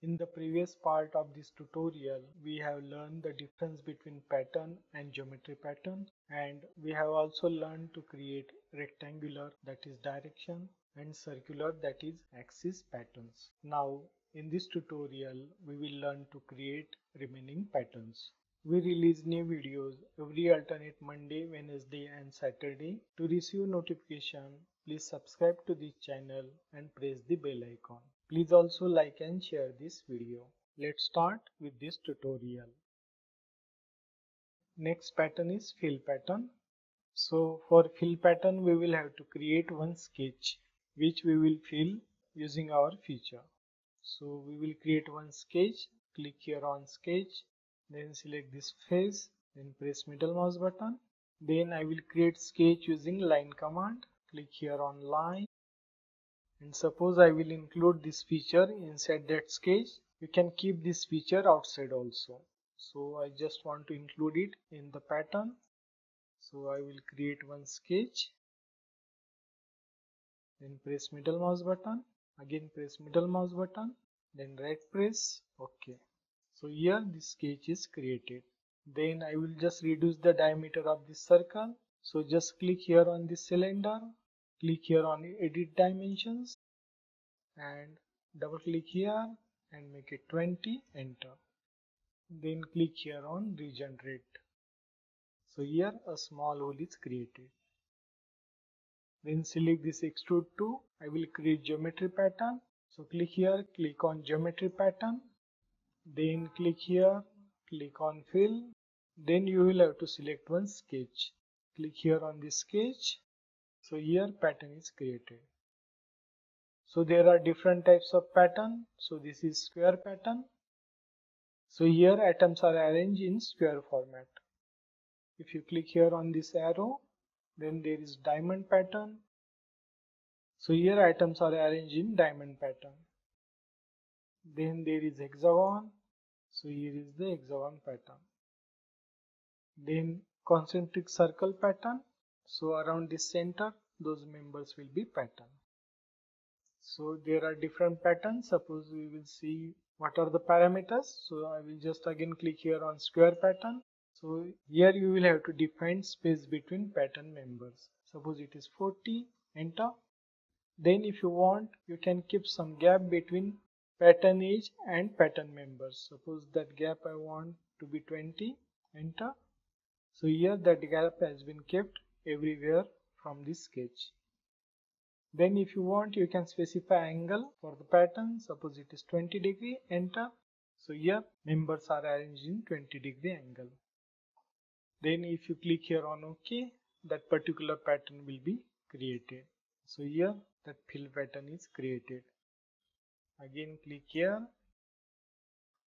In the previous part of this tutorial, we have learned the difference between pattern and geometry pattern and we have also learned to create rectangular that is direction and circular that is axis patterns. Now in this tutorial, we will learn to create remaining patterns. We release new videos every alternate Monday, Wednesday and Saturday. To receive notification, please subscribe to this channel and press the bell icon. Please also like and share this video. Let's start with this tutorial. Next pattern is fill pattern. So for fill pattern we will have to create one sketch which we will fill using our feature. So we will create one sketch, click here on sketch, then select this face, then press middle mouse button. Then I will create sketch using line command, click here on line and suppose I will include this feature inside that sketch. You can keep this feature outside also. So I just want to include it in the pattern. So I will create one sketch. Then press middle mouse button. Again press middle mouse button. Then right press ok. So here this sketch is created. Then I will just reduce the diameter of this circle. So just click here on this cylinder click here on edit dimensions and double click here and make it 20 enter. Then click here on regenerate. So here a small hole is created. Then select this extrude 2 I will create geometry pattern. So click here click on geometry pattern. Then click here click on fill. Then you will have to select one sketch. Click here on this sketch so here pattern is created. So there are different types of pattern. So this is square pattern. So here atoms are arranged in square format. If you click here on this arrow, then there is diamond pattern. So here atoms are arranged in diamond pattern. Then there is hexagon. So here is the hexagon pattern. Then concentric circle pattern so around this center those members will be pattern. So there are different patterns. Suppose we will see what are the parameters. So i will just again click here on square pattern. So here you will have to define space between pattern members. Suppose it is 40 enter. Then if you want you can keep some gap between pattern edge and pattern members. Suppose that gap i want to be 20 enter. So here that gap has been kept everywhere from this sketch. Then if you want you can specify angle for the pattern suppose it is 20 degree enter. So here members are arranged in 20 degree angle. Then if you click here on OK that particular pattern will be created. So here that fill pattern is created. Again click here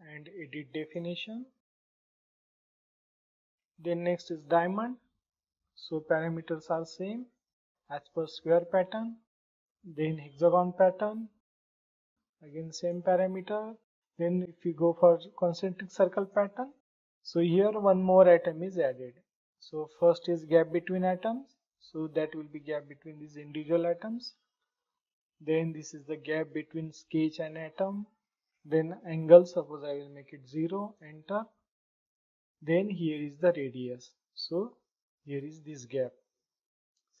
and edit definition. Then next is diamond so parameters are same as per square pattern then hexagon pattern again same parameter. Then if you go for concentric circle pattern so here one more atom is added. So first is gap between atoms. So that will be gap between these individual atoms. Then this is the gap between sketch and atom. Then angle suppose I will make it 0 enter. Then here is the radius. So here is this gap.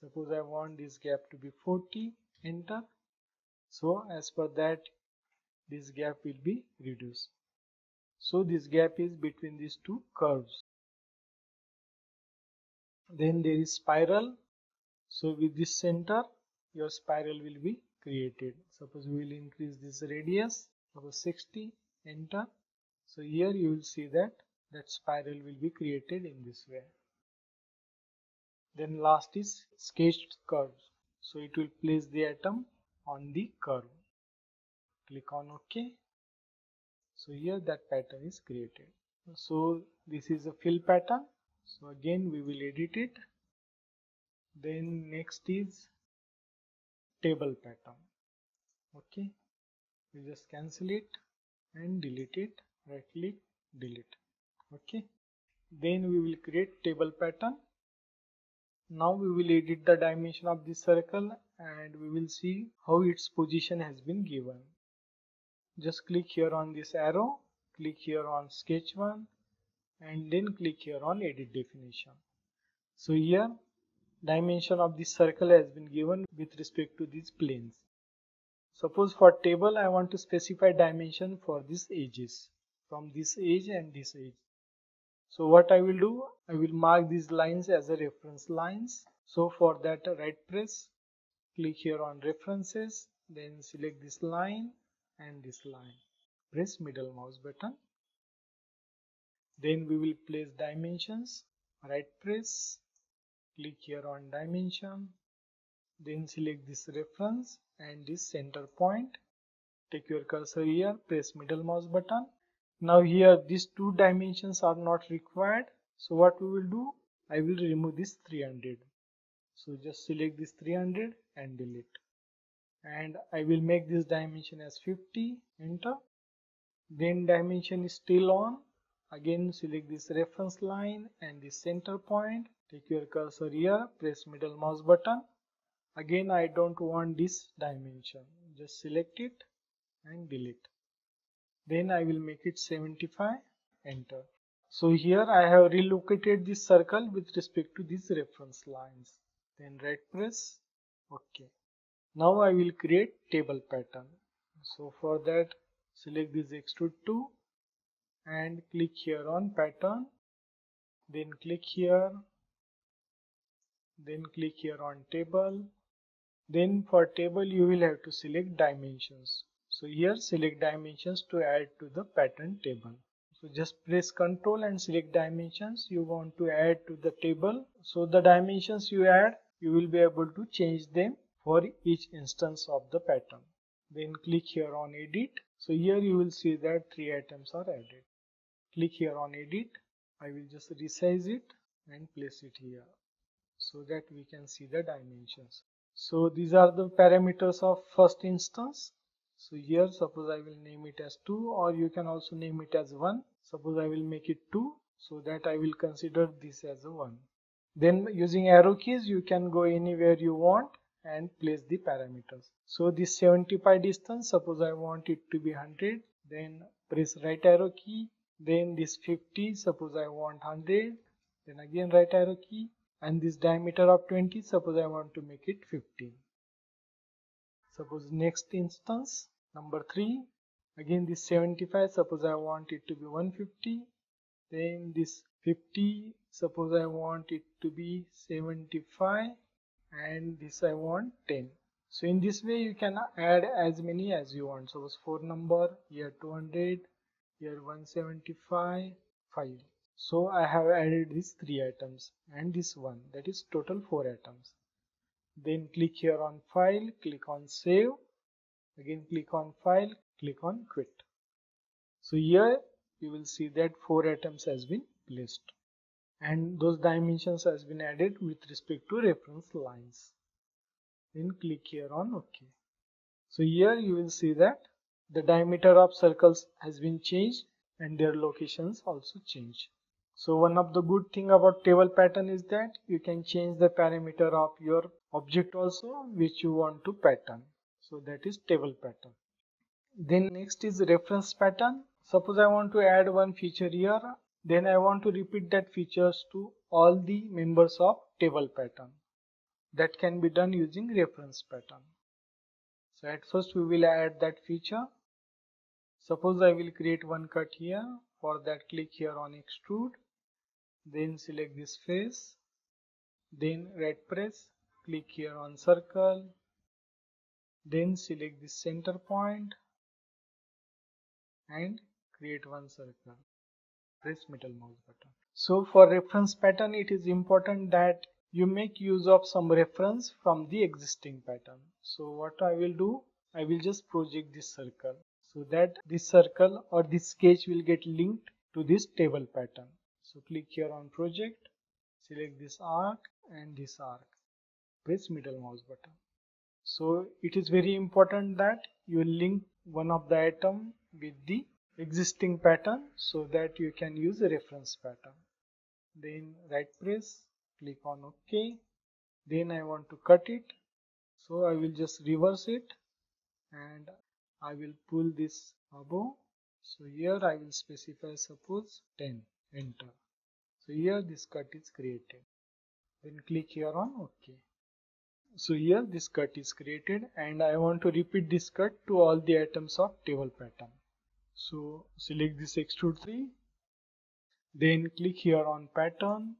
Suppose I want this gap to be 40 enter. So as per that this gap will be reduced. So this gap is between these two curves. Then there is spiral. So with this center your spiral will be created. Suppose we will increase this radius suppose 60 enter. So here you will see that that spiral will be created in this way then last is sketched curve. So it will place the atom on the curve. Click on ok. So here that pattern is created. So this is a fill pattern. So again we will edit it. Then next is table pattern. Okay we just cancel it and delete it. Right click delete. Okay then we will create table pattern now we will edit the dimension of this circle and we will see how its position has been given. just click here on this arrow click here on sketch 1 and then click here on edit definition. So here dimension of this circle has been given with respect to these planes. Suppose for table I want to specify dimension for these edges from this edge and this edge so what I will do I will mark these lines as a reference lines. So for that right press click here on references then select this line and this line. Press middle mouse button. Then we will place dimensions right press click here on dimension then select this reference and this center point. Take your cursor here press middle mouse button now here these two dimensions are not required. So what we will do I will remove this 300 so just select this 300 and delete. And I will make this dimension as 50 enter. Then dimension is still on. Again select this reference line and the center point. Take your cursor here press middle mouse button. Again I don't want this dimension. Just select it and delete then I will make it 75 enter. So here I have relocated this circle with respect to these reference lines. Then right press ok now I will create table pattern. So for that select this extrude 2 and click here on pattern. Then click here. Then click here on table. Then for table you will have to select dimensions so here select dimensions to add to the pattern table. So just press ctrl and select dimensions you want to add to the table. So the dimensions you add you will be able to change them for each instance of the pattern. Then click here on edit. So here you will see that three items are added. Click here on edit. I will just resize it and place it here so that we can see the dimensions. So these are the parameters of first instance so here suppose I will name it as 2 or you can also name it as 1 suppose I will make it 2 so that I will consider this as a 1 then using arrow keys you can go anywhere you want and place the parameters. So this 75 distance, suppose I want it to be 100, then press right arrow key, then this 50, suppose I want 100, then again right arrow key, and this diameter of 20, suppose I want to make it 15. Suppose next instance, number 3, again this 75, suppose I want it to be 150, then this 50, suppose I want it to be 75, and this I want 10 so in this way you can add as many as you want. Suppose 4 number here 200 here 175 5 so I have added these three items and this one that is total 4 items then click here on file click on save. Again click on file click on quit. So here you will see that 4 atoms has been placed and those dimensions has been added with respect to reference lines. Then click here on ok. So here you will see that the diameter of circles has been changed and their locations also change so one of the good thing about table pattern is that you can change the parameter of your object also which you want to pattern so that is table pattern then next is reference pattern suppose i want to add one feature here then I want to repeat that features to all the members of table pattern. That can be done using reference pattern. So at first we will add that feature. Suppose I will create one cut here. For that click here on extrude. Then select this face. Then right press. Click here on circle. Then select this center point and create one circle press middle mouse button. So for reference pattern it is important that you make use of some reference from the existing pattern. So what I will do, I will just project this circle so that this circle or this sketch will get linked to this table pattern. So click here on project, select this arc and this arc, press middle mouse button. So it is very important that you link one of the item with the existing pattern so that you can use a reference pattern. Then right press click on ok. Then I want to cut it. So I will just reverse it and I will pull this above so here I will specify suppose 10 enter. So here this cut is created. Then click here on ok so here this cut is created and I want to repeat this cut to all the items of table pattern so select this extrude 3 then click here on pattern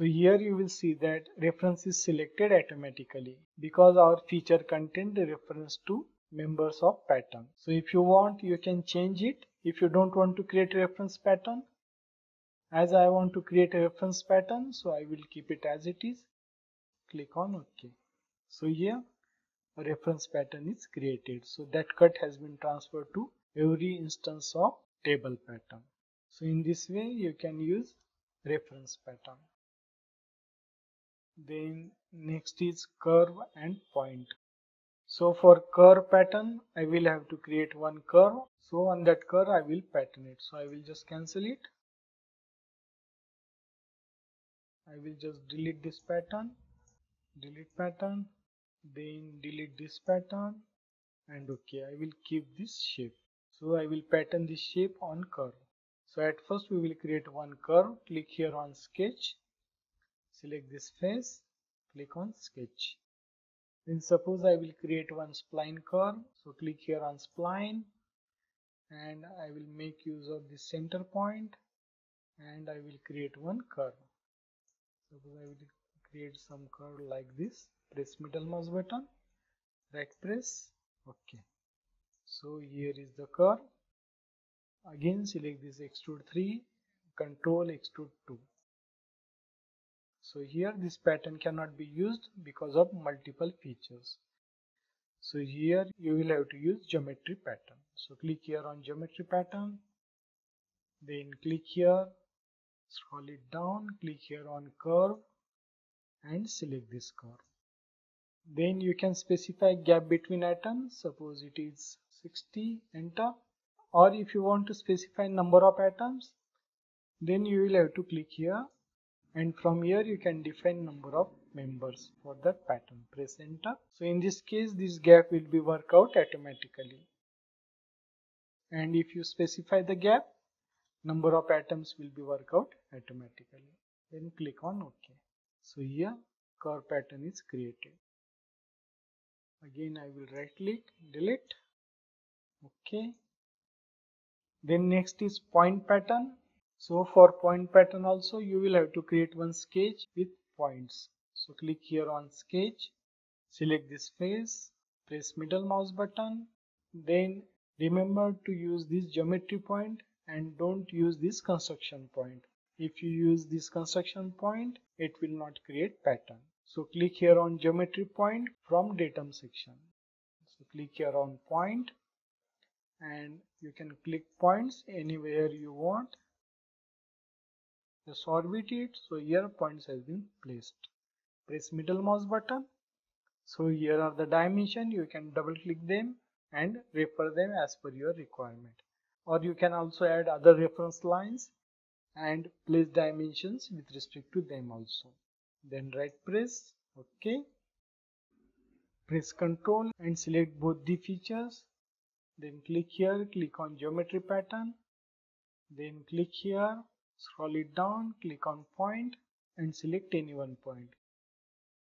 so here you will see that reference is selected automatically because our feature contained the reference to members of pattern. So if you want you can change it if you don't want to create a reference pattern. As I want to create a reference pattern so I will keep it as it is. Click on OK. So here a reference pattern is created. So that cut has been transferred to every instance of table pattern. So in this way you can use reference pattern then next is curve and point so for curve pattern I will have to create one curve so on that curve I will pattern it so I will just cancel it I will just delete this pattern delete pattern then delete this pattern and okay I will keep this shape. So I will pattern this shape on curve. So at first we will create one curve click here on sketch select this face click on sketch. Then suppose I will create one spline curve. So click here on spline and I will make use of the center point and I will create one curve. Suppose I will create some curve like this. Press middle mouse button. Right press. Ok so here is the curve. Again select this extrude 3 control extrude 2 so here this pattern cannot be used because of multiple features. So here you will have to use geometry pattern. So click here on geometry pattern, then click here, scroll it down, click here on curve and select this curve. Then you can specify gap between atoms, suppose it is 60, enter. Or if you want to specify number of atoms, then you will have to click here. And from here you can define number of members for that pattern. Press enter. So in this case this gap will be worked out automatically. And if you specify the gap number of atoms will be worked out automatically. Then click on ok so here curve pattern is created. Again I will right click delete. Okay. Then next is point pattern. So for point pattern also you will have to create one sketch with points. So click here on sketch, select this face, press middle mouse button, then remember to use this geometry point and don't use this construction point. If you use this construction point, it will not create pattern. So click here on geometry point from datum section. So click here on point and you can click points anywhere you want. Just orbit it. So here points has been placed. Press middle mouse button. So here are the dimension. You can double click them and refer them as per your requirement. Or you can also add other reference lines and place dimensions with respect to them also then right press ok press ctrl and select both the features then click here click on geometry pattern then click here Scroll it down, click on point and select any one point.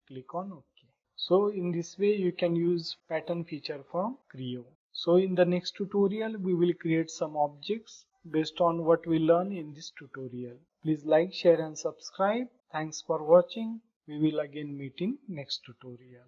Click on OK. So in this way you can use pattern feature from Creo. So in the next tutorial we will create some objects based on what we learn in this tutorial. Please like, share and subscribe. Thanks for watching. We will again meet in next tutorial.